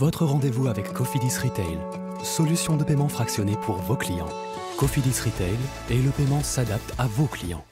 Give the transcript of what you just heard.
Votre rendez-vous avec Cofidis Retail, solution de paiement fractionné pour vos clients. Cofidis Retail et le paiement s'adapte à vos clients.